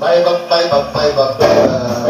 bay bập bay case bay party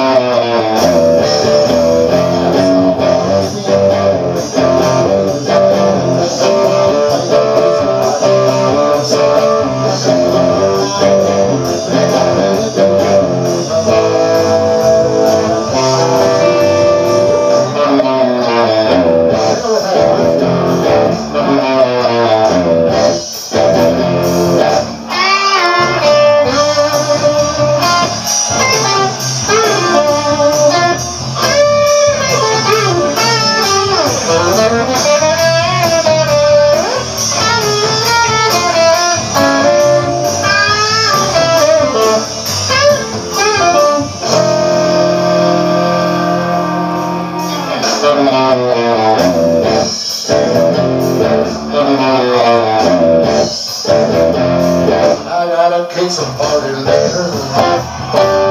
gotta kill somebody later.